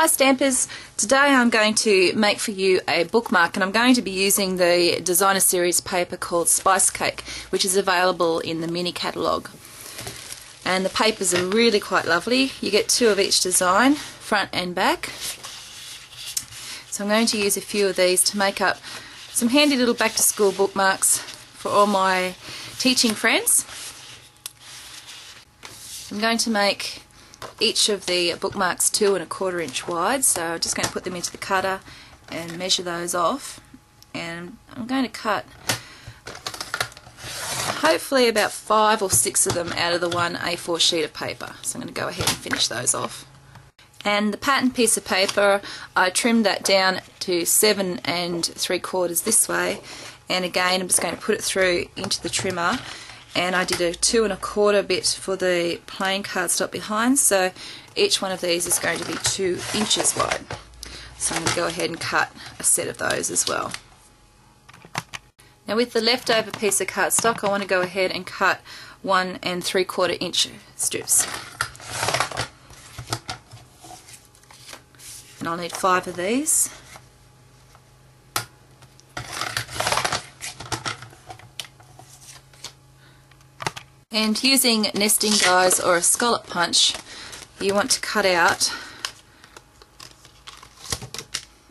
Hi Stampers, today I'm going to make for you a bookmark and I'm going to be using the designer series paper called Spice Cake which is available in the mini catalogue. And the papers are really quite lovely. You get two of each design front and back. So I'm going to use a few of these to make up some handy little back to school bookmarks for all my teaching friends. I'm going to make each of the bookmarks two and a quarter inch wide so I'm just going to put them into the cutter and measure those off. And I'm going to cut hopefully about five or six of them out of the one A4 sheet of paper. So I'm going to go ahead and finish those off. And the pattern piece of paper I trimmed that down to seven and three quarters this way. And again I'm just going to put it through into the trimmer and I did a two and a quarter bit for the plain cardstock behind so each one of these is going to be two inches wide. So I'm going to go ahead and cut a set of those as well. Now with the leftover piece of cardstock I want to go ahead and cut one and three quarter inch strips. And I'll need five of these And using nesting dies or a scallop punch, you want to cut out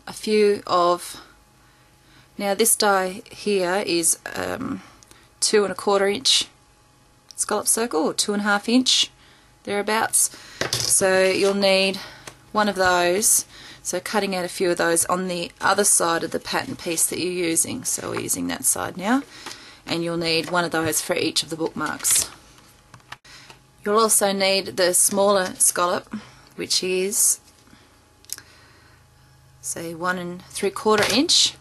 a few of, now this die here is um, two and a quarter inch scallop circle or two and a half inch thereabouts. So you'll need one of those so cutting out a few of those on the other side of the pattern piece that you're using. So we're using that side now and you'll need one of those for each of the bookmarks. You'll also need the smaller scallop which is say one and three quarter inch.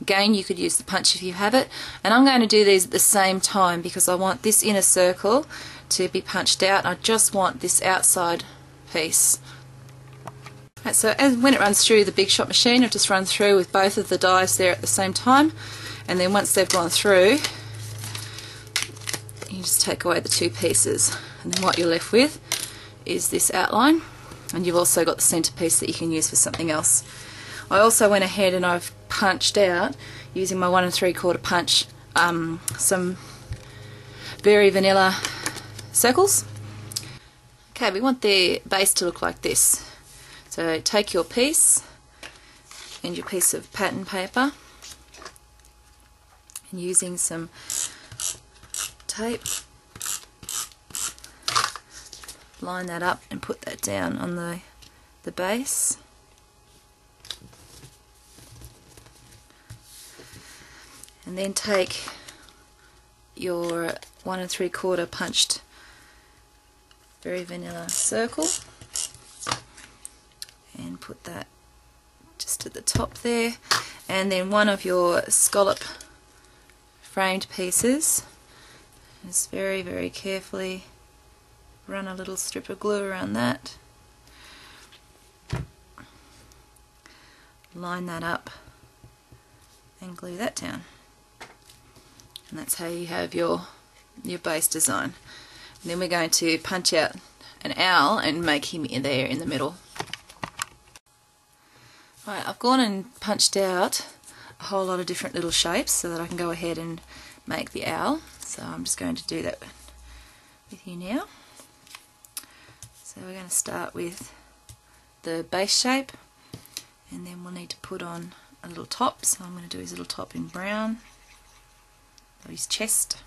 Again you could use the punch if you have it. And I'm going to do these at the same time because I want this inner circle to be punched out. I just want this outside piece. Right, so as when it runs through the Big Shot machine I've just run through with both of the dies there at the same time. And then once they've gone through you just take away the two pieces and then what you're left with is this outline and you've also got the centerpiece that you can use for something else. I also went ahead and I've punched out using my one and three quarter punch um, some very vanilla circles. Okay, we want the base to look like this. So take your piece and your piece of pattern paper and using some tape. Line that up and put that down on the, the base. And then take your one and three quarter punched very vanilla circle and put that just at the top there and then one of your scallop framed pieces just very, very carefully run a little strip of glue around that. Line that up and glue that down. And that's how you have your, your base design. And then we're going to punch out an owl and make him in there in the middle. Right, I've gone and punched out a whole lot of different little shapes so that I can go ahead and make the owl. So I'm just going to do that with you now. So we're going to start with the base shape and then we'll need to put on a little top. So I'm going to do his little top in brown, his chest.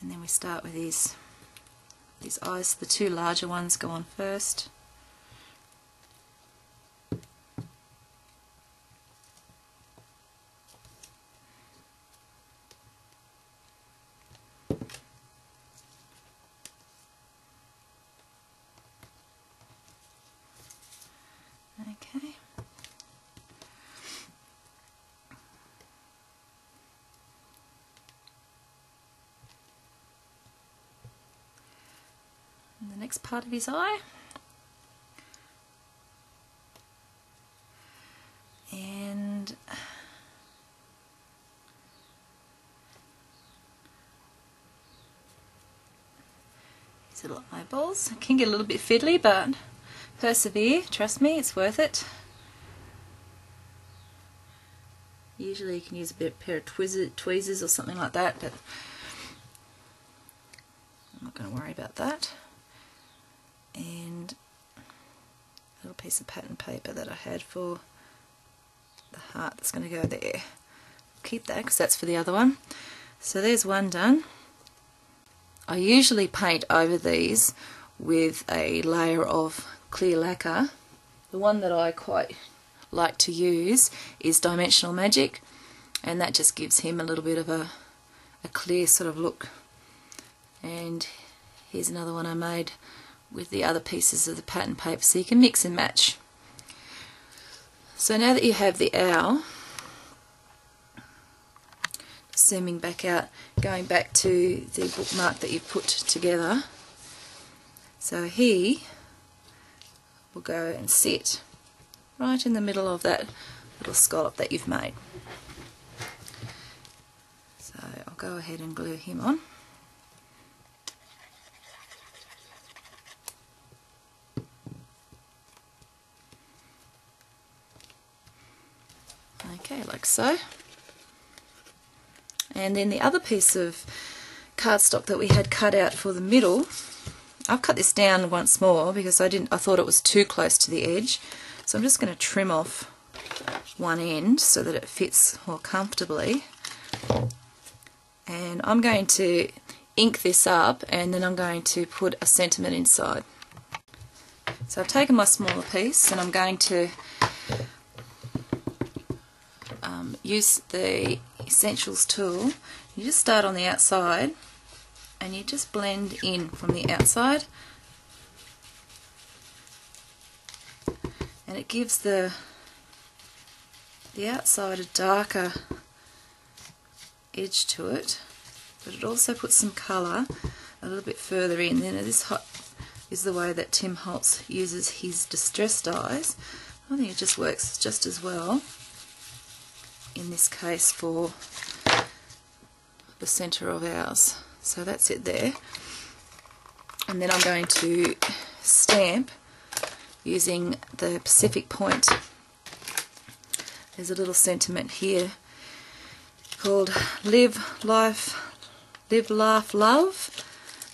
And then we start with these, these eyes. The two larger ones go on first. Okay. And the next part of his eye. And These little eyeballs. It can get a little bit fiddly, but persevere. Trust me, it's worth it. Usually you can use a bit pair of tweezers or something like that, but I'm not going to worry about that. And a little piece of pattern paper that I had for the heart that's going to go there. Keep that because that's for the other one. So there's one done. I usually paint over these with a layer of clear lacquer. The one that I quite like to use is Dimensional Magic and that just gives him a little bit of a, a clear sort of look. And here's another one I made with the other pieces of the pattern paper so you can mix and match. So now that you have the owl, zooming back out, going back to the bookmark that you put together. So he will go and sit right in the middle of that little scallop that you've made. So I'll go ahead and glue him on. Okay, like so. And then the other piece of cardstock that we had cut out for the middle, I've cut this down once more because I didn't I thought it was too close to the edge. So I'm just going to trim off one end so that it fits more comfortably. And I'm going to ink this up and then I'm going to put a sentiment inside. So I've taken my smaller piece and I'm going to um, use the Essentials tool. You just start on the outside and you just blend in from the outside. And it gives the the outside a darker edge to it but it also puts some colour a little bit further in. Then this hot is the way that Tim Holtz uses his distressed dyes I think it just works just as well in this case for the centre of ours so that's it there and then I'm going to stamp using the Pacific Point. There's a little sentiment here called Live, Life, Live, Laugh, Love.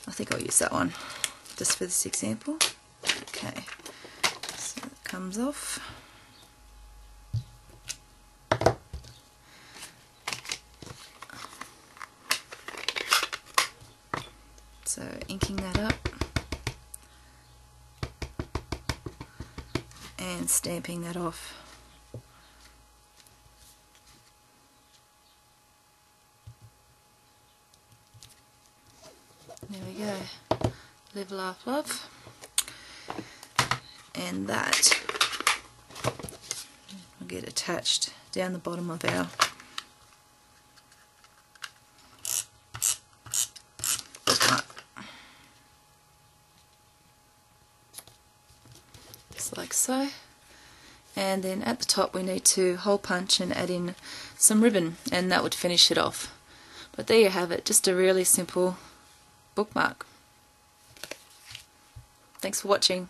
I think I'll use that one just for this example. Okay, so it comes off. So inking that up. and stamping that off. There we go. Live, laugh, love. And that will get attached down the bottom of our like so and then at the top we need to hole punch and add in some ribbon and that would finish it off. But there you have it just a really simple bookmark. Thanks for watching